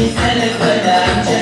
Seni kalıp adamca